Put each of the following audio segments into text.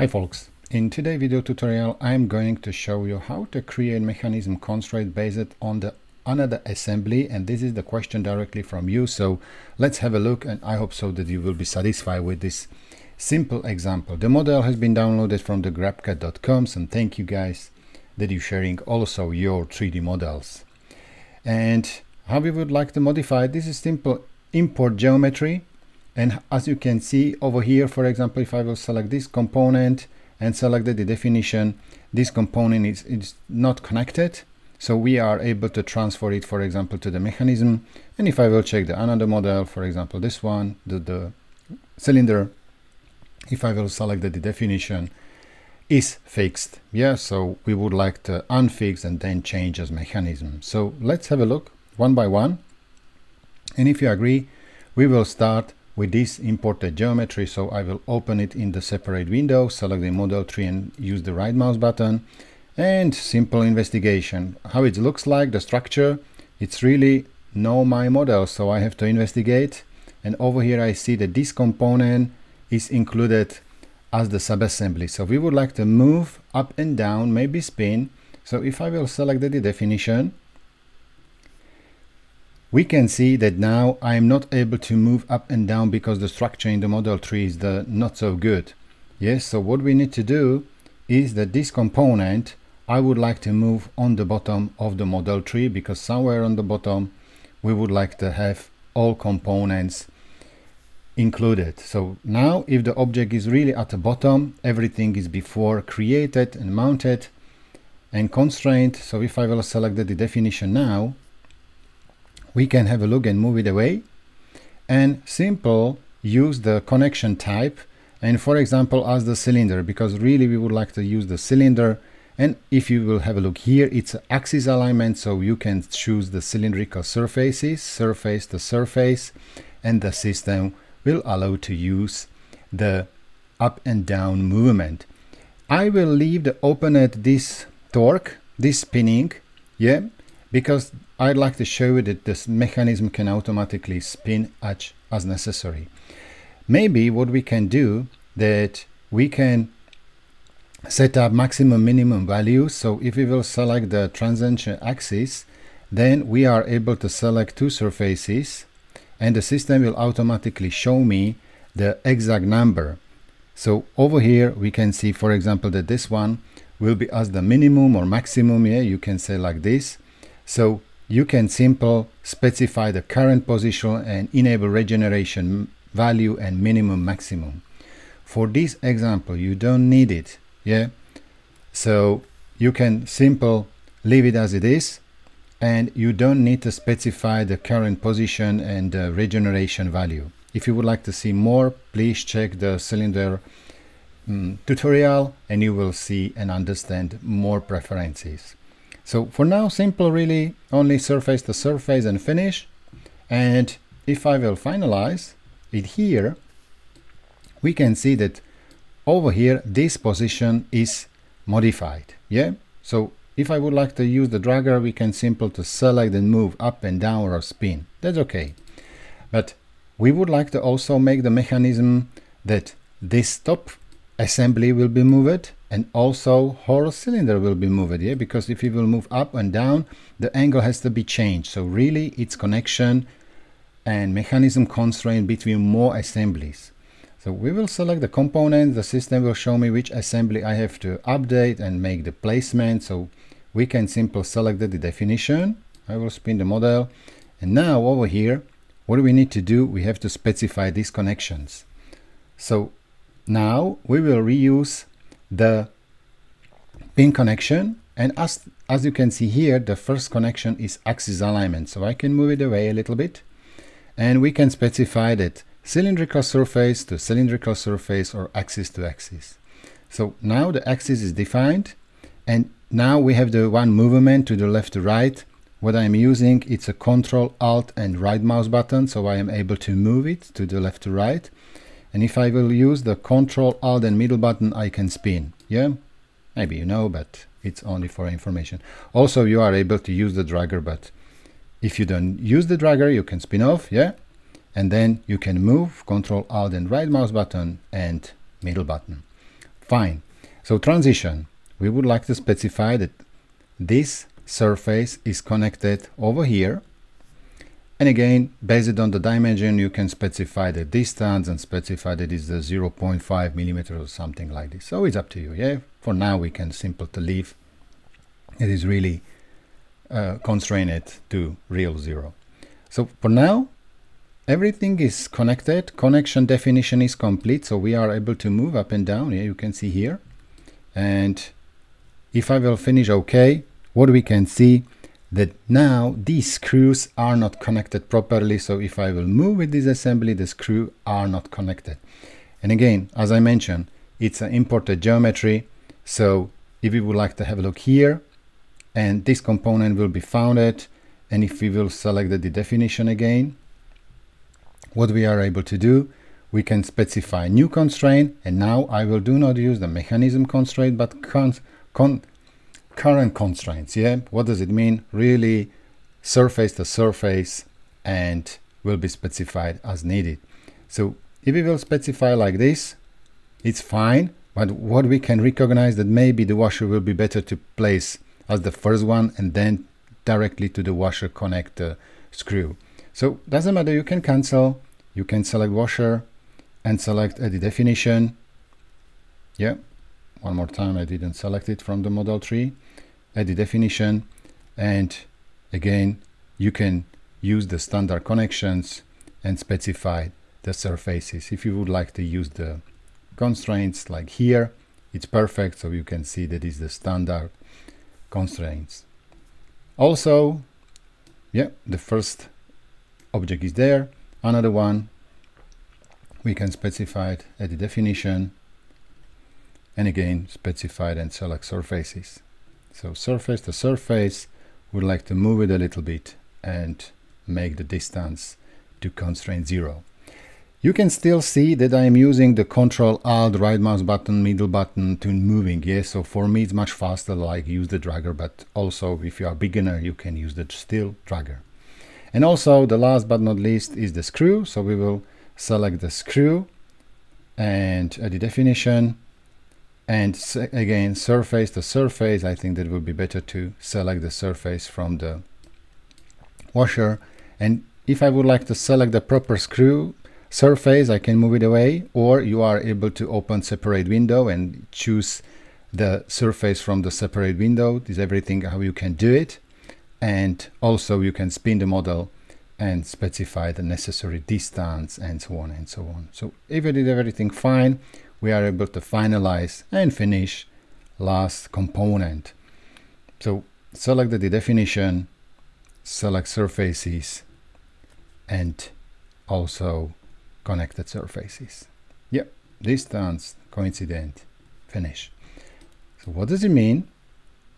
Hi folks, in today's video tutorial I'm going to show you how to create mechanism constraint based on the another assembly and this is the question directly from you so let's have a look and I hope so that you will be satisfied with this simple example. The model has been downloaded from the grabcad.com and thank you guys that you're sharing also your 3D models. And how we would like to modify this is simple import geometry and as you can see over here for example if I will select this component and select the definition this component is, is not connected. So we are able to transfer it for example to the mechanism. And if I will check the another model for example this one the, the cylinder if I will select the definition is fixed. Yeah so we would like to unfix and then change as mechanism. So let's have a look one by one. And if you agree we will start with this imported geometry so I will open it in the separate window select the model tree and use the right mouse button. And simple investigation. How it looks like the structure it's really no my model so I have to investigate. And over here I see that this component is included as the subassembly. So we would like to move up and down maybe spin. So if I will select the definition we can see that now I am not able to move up and down because the structure in the model tree is the not so good. Yes, so what we need to do is that this component I would like to move on the bottom of the model tree because somewhere on the bottom we would like to have all components included. So now if the object is really at the bottom, everything is before created and mounted and constrained. So if I will select the definition now, we can have a look and move it away. And simple use the connection type. And for example as the cylinder because really we would like to use the cylinder. And if you will have a look here it's axis alignment so you can choose the cylindrical surfaces surface to surface. And the system will allow to use the up and down movement. I will leave the open at this torque this spinning. Yeah because I'd like to show you that this mechanism can automatically spin as, as necessary. Maybe what we can do that we can set up maximum minimum values. So if we will select the transition axis, then we are able to select two surfaces and the system will automatically show me the exact number. So over here we can see for example that this one will be as the minimum or maximum yeah you can say like this so you can simple specify the current position and enable regeneration value and minimum maximum. For this example, you don't need it, yeah? So you can simple leave it as it is and you don't need to specify the current position and the regeneration value. If you would like to see more, please check the cylinder um, tutorial and you will see and understand more preferences. So for now, simple really, only surface to surface and finish. And if I will finalize it here, we can see that over here, this position is modified. Yeah. So if I would like to use the dragger, we can simple to select and move up and down or spin. That's okay. But we would like to also make the mechanism that this top assembly will be moved and also whole cylinder will be moved yeah? Because if it will move up and down the angle has to be changed. So really it's connection and mechanism constraint between more assemblies. So we will select the component the system will show me which assembly I have to update and make the placement. So we can simply select the definition. I will spin the model. And now over here what do we need to do? We have to specify these connections. So now we will reuse the pin connection. And as as you can see here the first connection is axis alignment. So I can move it away a little bit. And we can specify that cylindrical surface to cylindrical surface or axis to axis. So now the axis is defined. And now we have the one movement to the left to right. What I'm using it's a control alt and right mouse button. So I am able to move it to the left to right and if I will use the control alt and middle button I can spin. Yeah? Maybe you know but it's only for information. Also you are able to use the dragger but if you don't use the dragger you can spin off yeah? And then you can move control alt and right mouse button and middle button. Fine. So transition, we would like to specify that this surface is connected over here. And again, based on the dimension, you can specify the distance and specify that it's the 0.5 millimeters or something like this. So it's up to you. Yeah. For now, we can simply leave. It is really uh, constrained to real zero. So for now, everything is connected. Connection definition is complete. So we are able to move up and down. Yeah, you can see here. And if I will finish OK, what we can see that now these screws are not connected properly. So if I will move with this assembly, the screw are not connected. And again, as I mentioned, it's an imported geometry. So if we would like to have a look here, and this component will be found founded, and if we will select the definition again, what we are able to do, we can specify new constraint, and now I will do not use the mechanism constraint, but con, con current constraints. Yeah, what does it mean? Really surface to surface and will be specified as needed. So if we will specify like this, it's fine. But what we can recognize that maybe the washer will be better to place as the first one and then directly to the washer connector screw. So doesn't matter, you can cancel, you can select washer and select edit definition. Yeah, one more time, I didn't select it from the model tree. Edit definition and again, you can use the standard connections and specify the surfaces. If you would like to use the constraints like here, it's perfect. So you can see that is the standard constraints. Also, yeah, the first object is there. Another one, we can specify it at the definition and again specify and select surfaces. So surface to surface, we'd like to move it a little bit and make the distance to constraint zero. You can still see that I am using the Control Alt right mouse button, middle button to moving. Yes, so for me it's much faster like use the dragger, but also if you are beginner, you can use the still dragger. And also the last but not least is the screw. So we will select the screw and uh, the definition and again surface to surface. I think that would be better to select the surface from the washer. And if I would like to select the proper screw, surface, I can move it away, or you are able to open separate window and choose the surface from the separate window. This is everything how you can do it. And also you can spin the model and specify the necessary distance and so on and so on. So if we did everything fine, we are able to finalize and finish last component. So select the definition, select surfaces, and also connected surfaces. Yep, distance, coincident, finish. So what does it mean?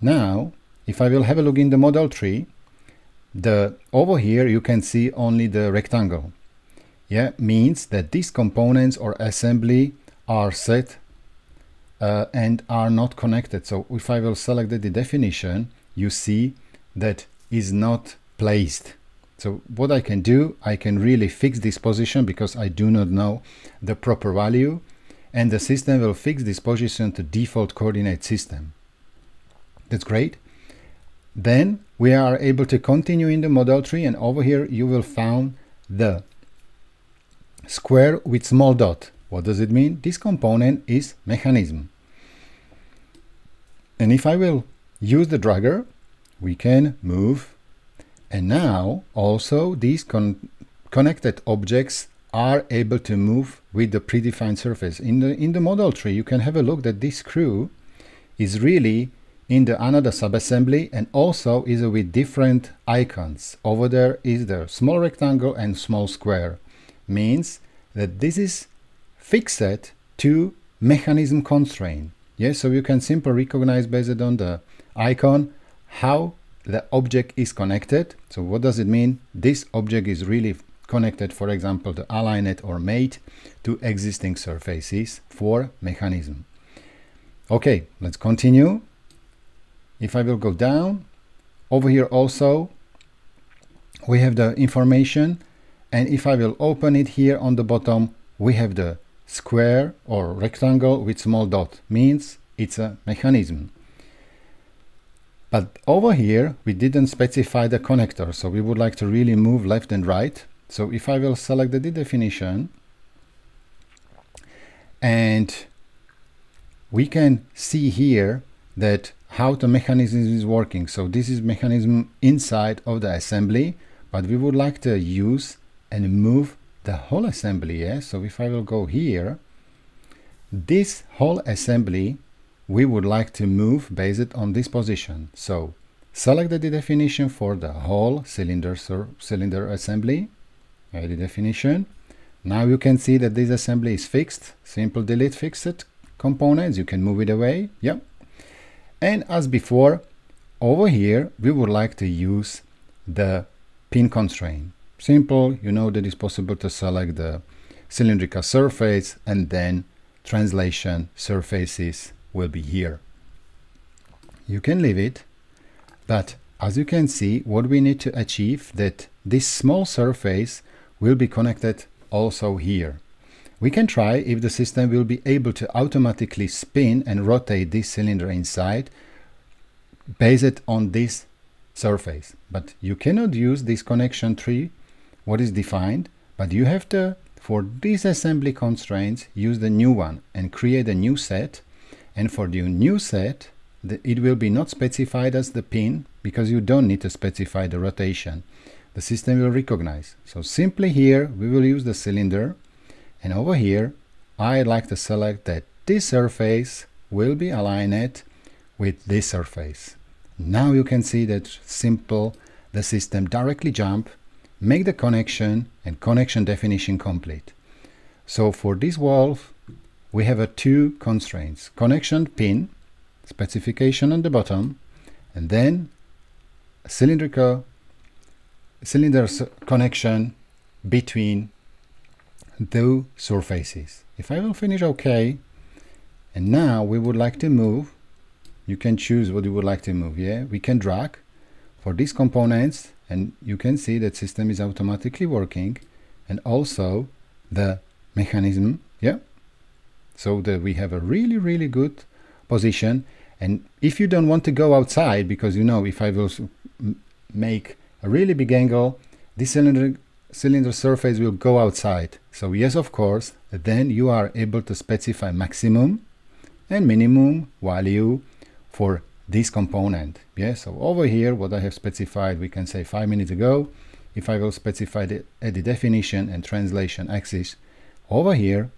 Now, if I will have a look in the model tree, the over here you can see only the rectangle. Yeah, means that these components or assembly are set uh, and are not connected. So if I will select the definition, you see that is not placed. So what I can do, I can really fix this position because I do not know the proper value and the system will fix this position to default coordinate system. That's great. Then we are able to continue in the model tree and over here you will find the square with small dot. What does it mean? This component is mechanism. And if I will use the dragger, we can move and now also these con connected objects are able to move with the predefined surface. In the, in the model tree, you can have a look that this screw is really in the another subassembly and also is with different icons. Over there is the small rectangle and small square. Means that this is fixed to mechanism constraint. Yes, so you can simply recognize based on the icon how the object is connected. So what does it mean? This object is really connected, for example, to align it or mate to existing surfaces for mechanism. Okay, let's continue. If I will go down, over here also, we have the information. And if I will open it here on the bottom, we have the square or rectangle with small dot means it's a mechanism. But over here, we didn't specify the connector, so we would like to really move left and right. So if I will select the definition, and we can see here that how the mechanism is working. So this is mechanism inside of the assembly, but we would like to use and move the whole assembly. Yeah? So if I will go here, this whole assembly we would like to move based on this position. So select the definition for the whole cylinder, cylinder assembly, edit definition. Now you can see that this assembly is fixed. Simple delete fixed components. You can move it away. Yep. And as before, over here, we would like to use the pin constraint. Simple, you know that it's possible to select the cylindrical surface and then translation surfaces will be here. You can leave it, but as you can see, what we need to achieve that this small surface will be connected also here. We can try if the system will be able to automatically spin and rotate this cylinder inside based on this surface. But you cannot use this connection tree, what is defined, but you have to, for these assembly constraints, use the new one and create a new set. And for the new set, the, it will be not specified as the pin because you don't need to specify the rotation. The system will recognize. So simply here, we will use the cylinder and over here, I like to select that this surface will be aligned with this surface. Now you can see that simple, the system directly jump, make the connection and connection definition complete. So for this valve, we have a two constraints, connection pin, specification on the bottom, and then cylindrical cylinder connection between the surfaces. If I will finish OK, and now we would like to move, you can choose what you would like to move, yeah? We can drag for these components and you can see that system is automatically working and also the mechanism, yeah? So that we have a really, really good position and if you don't want to go outside, because you know, if I will make a really big angle, this cylinder cylinder surface will go outside. So yes, of course, then you are able to specify maximum and minimum value for this component. Yes, so over here, what I have specified, we can say five minutes ago, if I will specify the, uh, the definition and translation axis, over here,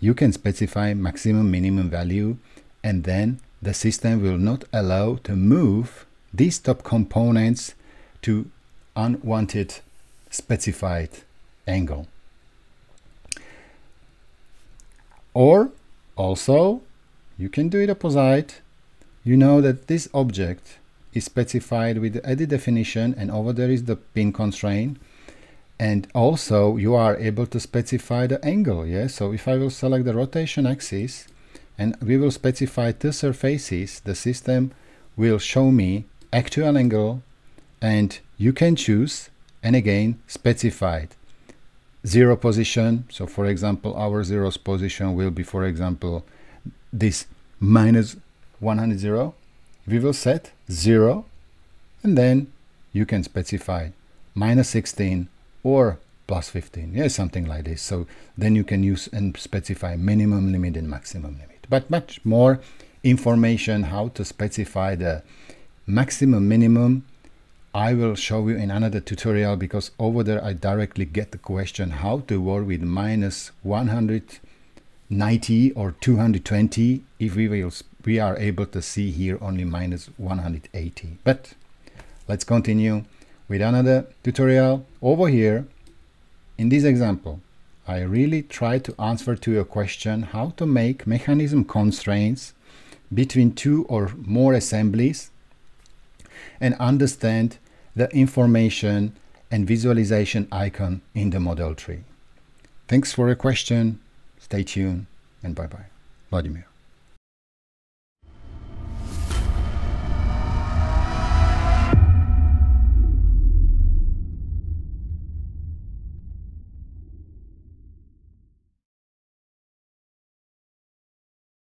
you can specify maximum minimum value and then the system will not allow to move these top components to unwanted specified angle. Or also, you can do it opposite. You know that this object is specified with the edit definition and over there is the pin constraint. And also you are able to specify the angle. Yeah? So if I will select the rotation axis and we will specify two surfaces, the system will show me actual angle and you can choose and again specified. Zero position so for example our zeros position will be for example this minus 100 we will set 0 and then you can specify minus 16 or plus 15 yeah something like this. So then you can use and specify minimum limit and maximum limit. But much more information how to specify the maximum minimum I will show you in another tutorial because over there I directly get the question how to work with minus 190 or 220 if we will we are able to see here only minus 180 but let's continue with another tutorial. Over here in this example I really try to answer to your question how to make mechanism constraints between two or more assemblies and understand the information and visualization icon in the model tree. Thanks for your question. Stay tuned and bye bye. Vladimir.